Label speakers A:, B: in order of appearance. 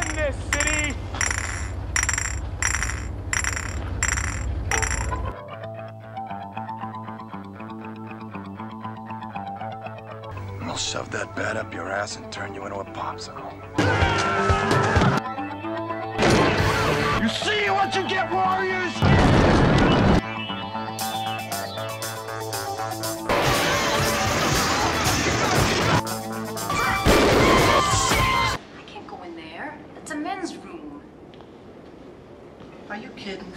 A: defend this city! I'll shove that bat up your ass and turn you into a popsicle. You see what you get, warriors?
B: It's a men's room.
C: Are you kidding?